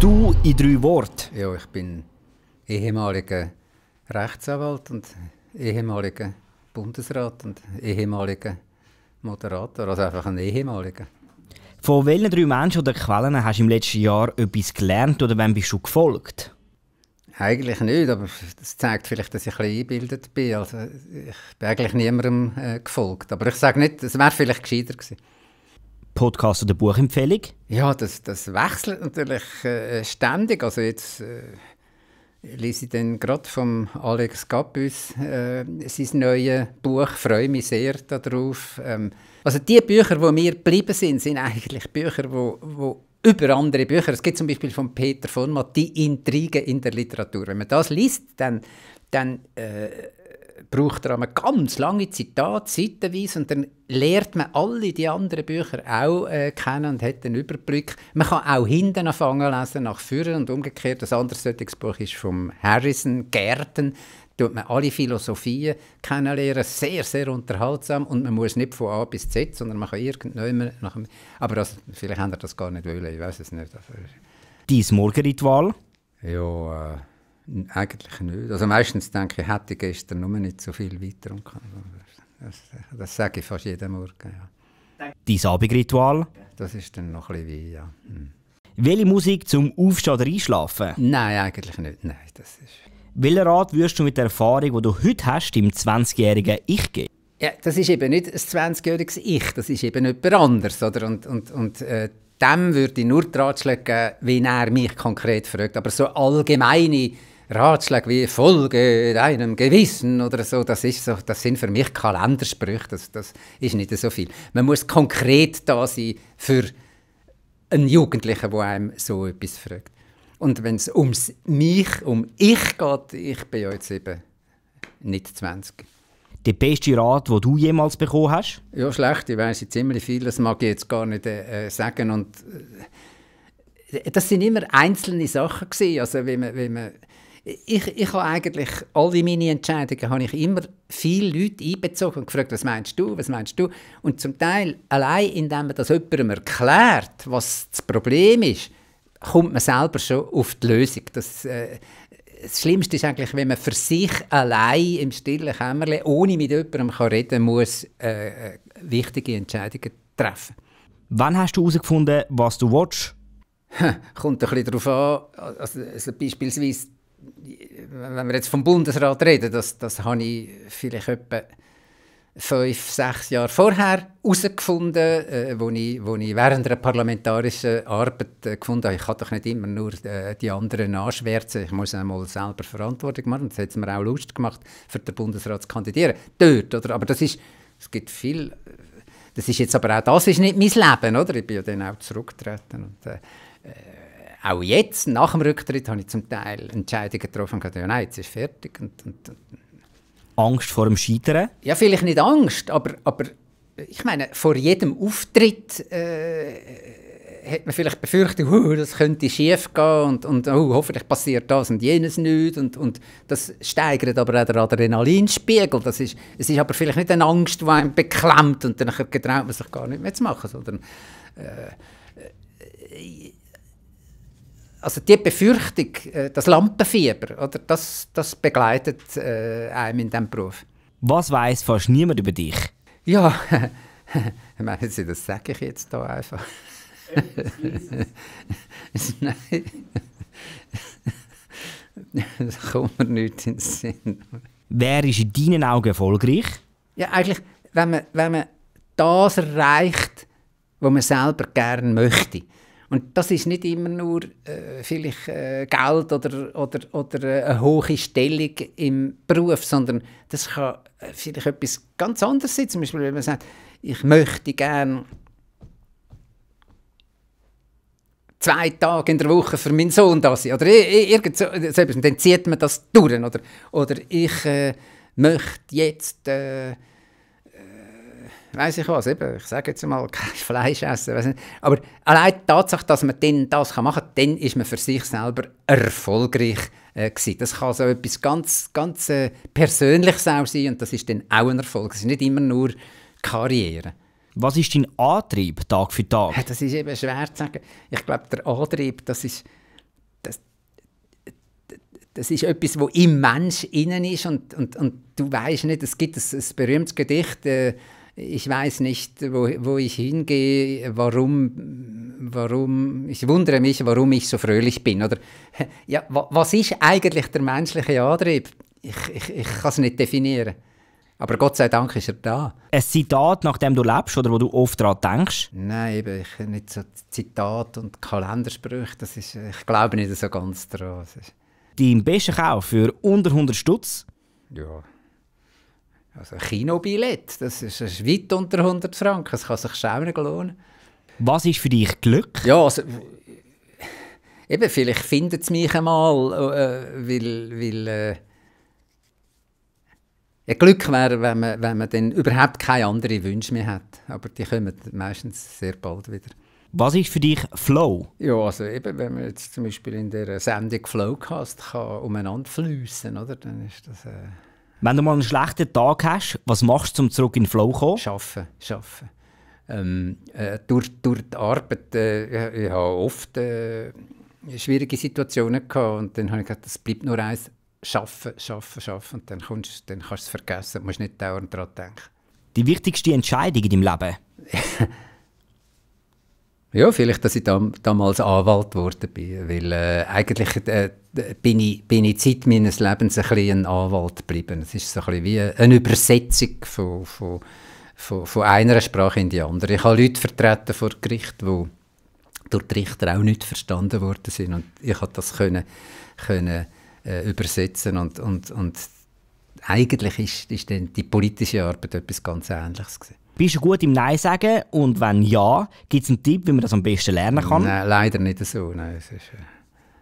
Du in drei Worten. Ja, ich bin ehemaliger Rechtsanwalt und ehemaliger Bundesrat und ehemaliger Moderator, also einfach ein ehemaliger. Von welchen drei Menschen oder Quellen hast du im letzten Jahr etwas gelernt oder wem bist du gefolgt? Eigentlich nicht, aber das zeigt vielleicht, dass ich ein bisschen eingebildet bin. Also ich bin eigentlich niemandem äh, gefolgt. Aber ich sage nicht, es wäre vielleicht gescheiter gewesen. Podcast oder Buchempfehlung? Ja, das, das wechselt natürlich äh, ständig. Also jetzt äh, lese ich dann gerade vom Alex Gappus äh, sein neues Buch, freue mich sehr darauf. Ähm, also die Bücher, die mir geblieben sind, sind eigentlich Bücher, wo, wo über andere Bücher. Es gibt zum Beispiel von Peter von Matt die Intrigen in der Literatur. Wenn man das liest, dann, dann äh, braucht er eine ganz lange Zitat, seitenweise, und dann lernt man alle die anderen Bücher auch äh, kennen und hat einen Überblick. Man kann auch hinten anfangen lesen, nach vorne und umgekehrt. Das andere solches Buch ist von Harrison, Gärten. tut man alle Philosophien kennenlernen, sehr, sehr unterhaltsam und man muss nicht von A bis Z, sondern man kann irgendwann nach dem, aber das, vielleicht haben wir das gar nicht wollen, ich weiß es nicht. Also, Dein Morgenritual? ja, äh, eigentlich nicht. Also meistens denke ich, hätte ich gestern nur nicht so viel weiter. Das, das sage ich fast jeden Morgen, ja. Dein Abendritual? Das ist dann noch ein bisschen wie, ja. Hm. Welche Musik zum Aufstehen oder Einschlafen? Nein, eigentlich nicht. Nein, das ist... Welchen Rat würdest du mit der Erfahrung, die du heute hast, im 20-jährigen Ich geben? Ja, das ist eben nicht ein 20-jähriges Ich, das ist eben jemand anderes, oder? Und, und, und äh, dem würde ich nur die Ratschläge geben, wie er mich konkret fragt. Aber so allgemeine Ratschläge wie «Folge deinem Gewissen» oder so, das, ist so, das sind für mich Kalendersprüche, das, das ist nicht so viel. Man muss konkret da sein für einen Jugendlichen, der einem so etwas fragt. Und wenn es um mich, um ich geht, ich bin ja jetzt eben nicht 20. Der beste Rat, den du jemals bekommen hast? Ja, schlecht, ich weiß ziemlich viel, das mag ich jetzt gar nicht äh, sagen. Und, äh, das sind immer einzelne Sachen gewesen. Also, wenn man, wenn man, ich, ich habe eigentlich alle meine Entscheidungen habe ich immer viele Leute einbezogen und gefragt, was meinst du, was meinst du? Und zum Teil allein, indem man das jemandem erklärt, was das Problem ist, kommt man selber schon auf die Lösung. Das, äh, das Schlimmste ist eigentlich, wenn man für sich allein im stillen Kämmerlein, ohne mit jemandem reden kann, muss äh, wichtige Entscheidungen treffen. Wann hast du herausgefunden, was du willst? Kommt ein bisschen darauf an. Also, also beispielsweise, wenn wir jetzt vom Bundesrat reden, das, das habe ich vielleicht etwa fünf, sechs Jahre vorher herausgefunden, äh, wo, ich, wo ich während einer parlamentarischen Arbeit äh, gefunden habe, ich kann doch nicht immer nur äh, die anderen anschwärzen, ich muss einmal selber Verantwortung machen. Das hat es mir auch Lust gemacht, für den Bundesrat zu kandidieren. Dort, oder? Aber das ist, es gibt viel, das ist jetzt aber auch, das ist nicht mein Leben, oder? Ich bin ja dann auch zurückgetreten und äh, auch jetzt, nach dem Rücktritt, habe ich zum Teil Entscheidungen getroffen und gesagt, ja nein, jetzt ist fertig und, und, und Angst vor dem Scheitern? Ja, vielleicht nicht Angst, aber, aber ich meine, vor jedem Auftritt äh, hat man vielleicht befürchtet, uh, das könnte schief gehen und, und uh, hoffentlich passiert das und jenes nicht. Und, und das steigert aber auch den Adrenalinspiegel. Das ist, es ist aber vielleicht nicht eine Angst, die einen beklemmt und dann getraut man sich gar nicht mehr zu machen, sondern äh, also die Befürchtung, äh, das Lampenfieber, oder, das, das begleitet äh, einem in diesem Beruf. Was weiß fast niemand über dich? Ja, meinen Sie, das sage ich jetzt da einfach. Nein. das kommt mir nicht in den Sinn. Wer ist in deinen Augen erfolgreich? Ja, eigentlich, wenn man, wenn man das erreicht, was man selber gerne möchte. Und das ist nicht immer nur äh, vielleicht äh, Geld oder, oder, oder äh, eine hohe Stellung im Beruf, sondern das kann äh, vielleicht etwas ganz anderes sein. Zum Beispiel, wenn man sagt, ich möchte gerne zwei Tage in der Woche für meinen Sohn da sein. Oder irgend so, dann zieht man das durch. Oder, oder ich äh, möchte jetzt äh, weiß ich was, eben, ich sage jetzt mal, kein Fleisch essen, nicht. aber allein die Tatsache, dass man dann das machen kann, dann ist man für sich selber erfolgreich äh, gewesen. Das kann so etwas ganz, ganz äh, Persönliches auch sein und das ist dann auch ein Erfolg. Es ist nicht immer nur Karriere. Was ist dein Antrieb Tag für Tag? Das ist eben schwer zu sagen. Ich glaube, der Antrieb, das ist, das ist etwas, wo im Mensch innen ist und, und, und du weißt nicht, es gibt ein, ein berühmtes Gedicht, äh, ich weiß nicht, wo, wo ich hingehe, warum, warum, ich wundere mich, warum ich so fröhlich bin. Oder, ja, was ist eigentlich der menschliche Antrieb? Ich, ich, ich kann es nicht definieren. Aber Gott sei Dank ist er da. Ein Zitat, nach dem du lebst oder wo du oft daran denkst? Nein, eben, ich, nicht so Zitat und Kalendersprüche, das ist, ich glaube nicht so ganz daran. Dein bester Kauf für unter 100 Stutz? Ja, also ein Kinobillett, das ist, das ist weit unter 100 Franken, das kann sich schon lohnen. Was ist für dich Glück? Ja, also, eben, vielleicht findet es mich einmal, äh, weil, weil äh, ja, Glück wäre, wenn man, wenn man dann überhaupt keine anderen Wünsche mehr hat. Aber die kommen meistens sehr bald wieder. Was ist für dich Flow? Ja, also eben, wenn man jetzt zum Beispiel in der Sendung Flowcast kann umeinander fließen, oder, dann ist das... Äh wenn du mal einen schlechten Tag hast, was machst du, um zurück in den Flow zu kommen? Arbeiten, arbeiten. Ähm, äh, durch, durch die Arbeit, äh, ich, ich habe oft äh, schwierige Situationen gehabt und dann habe ich gedacht, es bleibt nur eins, schaffen, schaffen, schaffen und dann, kommst, dann kannst du es vergessen, du musst nicht dauernd daran denken. Die wichtigste Entscheidung in deinem Leben? ja, vielleicht, dass ich dam damals Anwalt geworden bin, weil äh, eigentlich äh, bin, ich, bin ich Zeit meines Lebens ein, bisschen ein Anwalt geblieben. Es ist so ein wie eine Übersetzung von, von, von, von einer Sprache in die andere. Ich habe Leute vertreten vor Gericht, die durch die Richter auch nicht verstanden worden sind und ich konnte das können, können äh, übersetzen und, und, und eigentlich ist, ist dann die politische Arbeit etwas ganz Ähnliches gewesen. Bist du gut im Nein sagen? Und wenn ja, gibt es einen Tipp, wie man das am besten lernen kann? Nein, leider nicht so. Nein, es ist, äh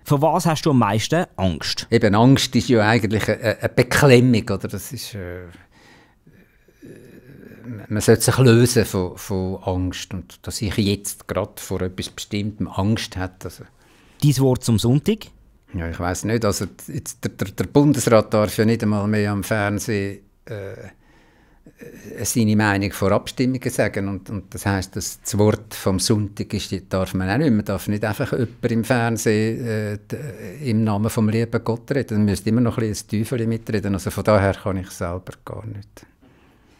Vor was hast du am meisten Angst? Eben, Angst ist ja eigentlich eine, eine Beklemmung. Oder? Das ist, äh, man sollte sich lösen von, von Angst. Und dass ich jetzt gerade vor etwas Bestimmtem Angst habe. Also. Dein Wort zum Sonntag? Ja, ich weiß nicht. Also jetzt, der, der, der, Bundesrat darf ja nicht einmal mehr am Fernsehen äh, seine Meinung vor Abstimmungen sagen. Und, und das heißt, das Wort vom Sonntag ist, darf man auch nicht. Man darf nicht einfach jemand im Fernsehen äh, im Namen vom lieben Gott reden. Man müsste immer noch ein bisschen Teufel mitreden. Also von daher kann ich selber gar nicht.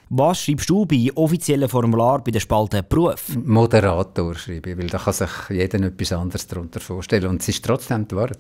Was schreibst du bei offiziellen Formular bei der Spalte Beruf? Moderator schreibe ich, weil da kann sich jeder etwas anderes darunter vorstellen. Und es ist trotzdem die Wahrheit.